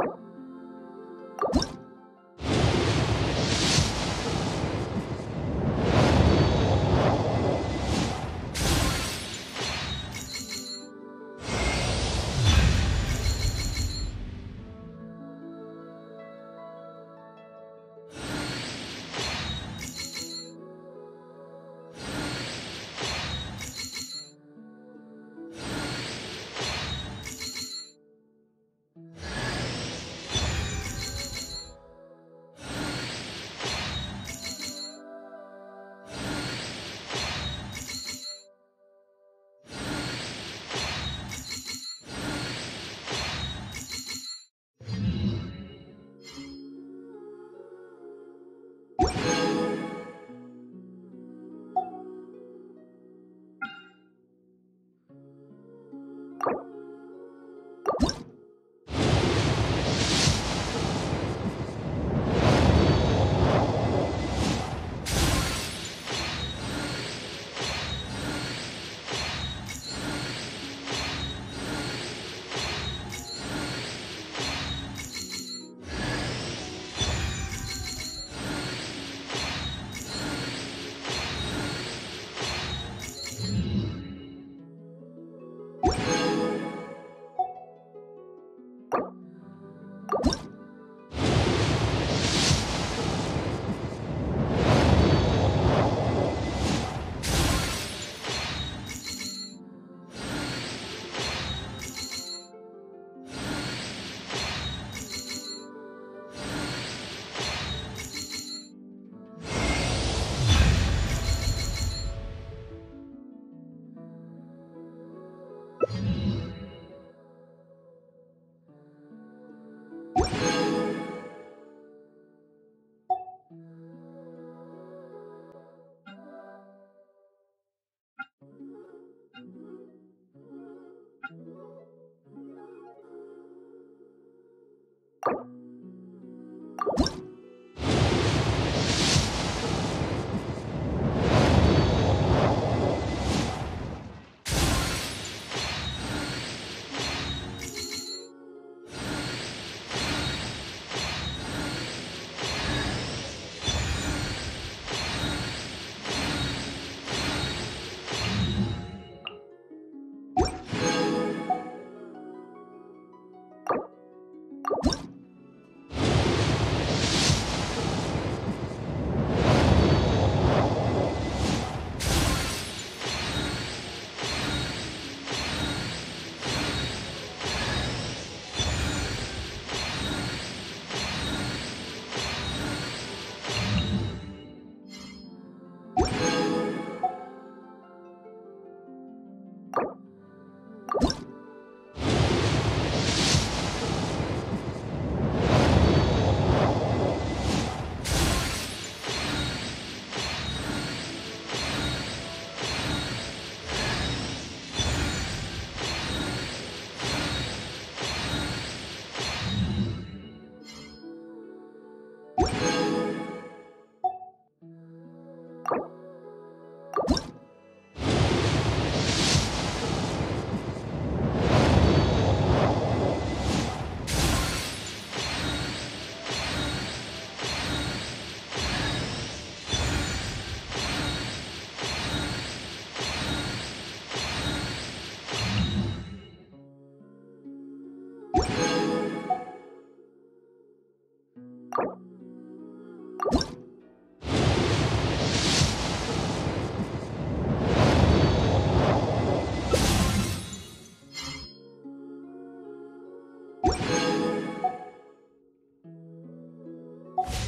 you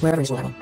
Wherever is level.